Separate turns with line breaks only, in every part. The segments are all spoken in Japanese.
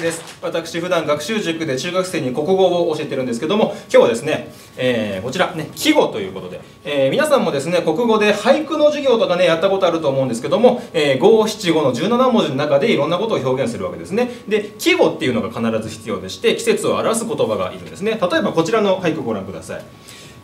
です。私普段学習塾で中学生に国語を教えてるんですけども今日はですね、えー、こちらね季語ということで、えー、皆さんもですね国語で俳句の授業とかねやったことあると思うんですけども五七五の17文字の中でいろんなことを表現するわけですね。で季語っていうのが必ず必要でして季節を表す言葉がいるんですね。例えばこちらの俳句ご覧ください。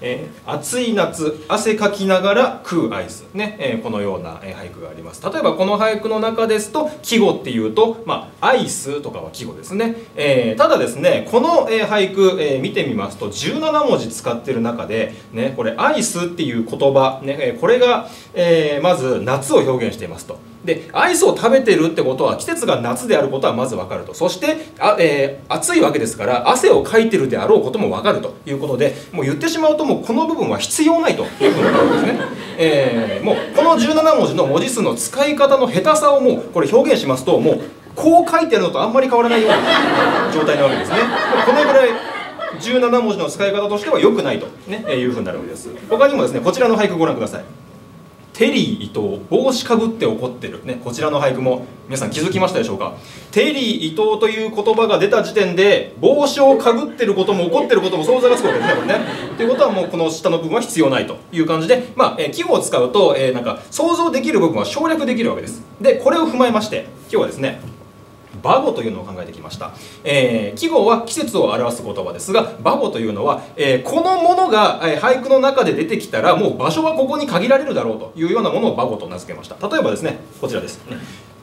えー、暑い夏汗かきながら食うアイス。ね、えー、このような、えー、俳句があります。例えばこの俳句の中ですと季語っていうと、まあ、アイスとかは季語ですね、えー、ただですねこの、えー、俳句、えー、見てみますと17文字使ってる中でねこれアイスっていう言葉、ね、これが、えー、まず夏を表現していますと。でアイスを食べてるってことは季節が夏であることはまず分かると。そしてあ、えー、暑いわけですから汗をかいてるであろうことも分かると。いうことでもう言ってしまうともうこの部分は必要ないというふうになるんですね、えー、もうこの17文字の文字数の使い方の下手さをもうこれ表現しますともうこう書いてるのとあんまり変わらないような状態なわけですね。このぐらい17文字の使い方としては良くないと、ね、いうふうになるわけです。他にもですねこちらの俳句ご覧ください。テリー伊藤帽子かぶって怒ってる、ね、こちらの俳句も皆さん気づきましたでしょうか？テリー伊藤という言葉が出た時点で帽子をかぶってることも怒ってることも想像がつくわけですねこれね。ということはもうこの下の部分は必要ないという感じでまあ、えー、記号を使うと、えー、なんか想像できる部分は省略できるわけです。でこれを踏まえまして今日はですねバ語というのを考えてきました、えー、季語は季節を表す言葉ですがバ語というのは、えー、このものが、えー、俳句の中で出てきたらもう場所はここに限られるだろうというようなものをバ語と名付けました。例えばですねこちらです、ね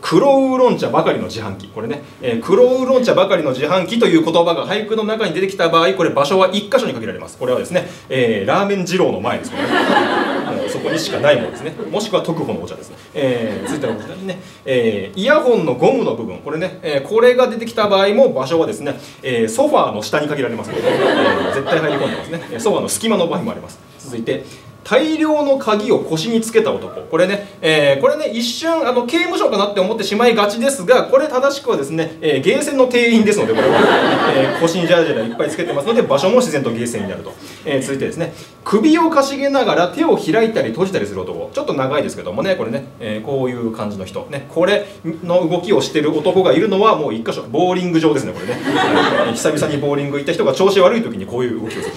黒ウーロン茶ばかりの自販機。これね、えー、黒ウーロン茶ばかりの自販機という言葉が俳句の中に出てきた場合これ場所は1箇所に限られます。これはですね、えー、ラーメン二郎の前です。これ、ね、そこにしかないものですね。もしくは特保のお茶ですね、えー、続いてはこちらにね、えー、イヤホンのゴムの部分。これね、えー、これが出てきた場合も場所はですね、えー、ソファーの下に限られますので、えー、絶対入り込んでますね。ソファーの隙間の場合もあります。続いて大量の鍵を腰につけた男。これね、えー、これね一瞬あの刑務所かなって思ってしまいがちですがこれ正しくはですね、えー、ゲーセンの店員ですのでこれは、えー、腰にジャラジャラいっぱいつけてますので場所も自然とゲーセンになると、えー、続いてですね。首をかしげながら手を開いたり閉じたりする男。ちょっと長いですけどもねこれね、えー、こういう感じの人。ねこれの動きをしてる男がいるのはもう一箇所。ボーリング場ですねこれね、久々にボーリング行った人が調子悪い時にこういう動きをする。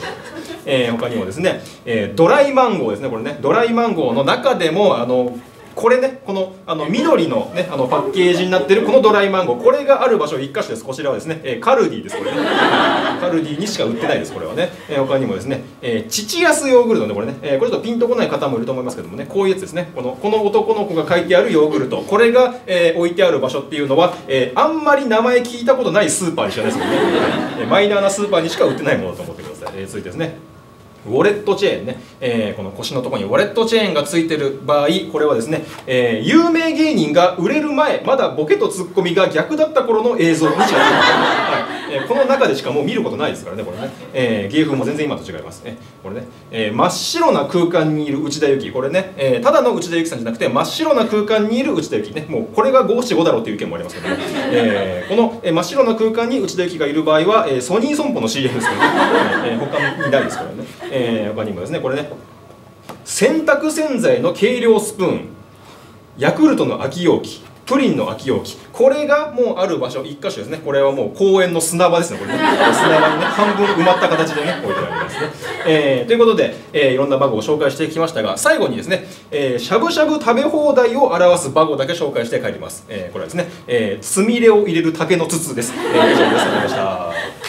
えー、他にもですね、えー、ドライマンゴーですねこれね。ドライマンゴーの中でもあのこれねこのあの緑の,、ね、あのパッケージになってるこのドライマンゴー。これがある場所1箇所です。こちらはですね、えー、カルディですこれね。カルディにしか売ってないですこれはね、えー、他にもですね、えー、チチヤスヨーグルトねこれね、えー、これちょっとピンとこない方もいると思いますけどもね。こういうやつですね。このこの男の子が書いてあるヨーグルト。これが、えー、置いてある場所っていうのは、えー、あんまり名前聞いたことないスーパーにしかないですけどね、えー、マイナーなスーパーにしか売ってないものだと思ってください、えー、続いてですね。ウォレットチェーンね、えー、この腰のところにウォレットチェーンがついてる場合これはですね、えー、有名芸人が売れる前まだボケとツッコミが逆だった頃の映像にしかはい。えー、この中でしかもう見ることないですからねこれね、えー、芸風も全然今と違います。ねこれね、えー、真っ白な空間にいる内田有紀。これね、えー、ただの内田有紀さんじゃなくて真っ白な空間にいる内田有紀。ねもうこれが五七五だろうという意見もありますけどね、えー、この、えー、真っ白な空間に内田有紀がいる場合は、えー、ソニー損保の CM ですけどね、えー、他にないですからね。えー、他にもですね。これね。洗濯洗剤の計量スプーン。ヤクルトの空き容器プリンの空き容器これがもうある場所。1箇所ですね。これはもう公園の砂場ですね。これね。砂場にね半分埋まった形でね置いてありますね、えー、ということで、えー、いろんなバグを紹介してきましたが最後にですね、え、しゃぶしゃぶ食べ放題を表すバグだけ紹介して帰ります、えー、これはですね、え、つみれを入れる竹の筒です、えー、以上です。ありがとうございました。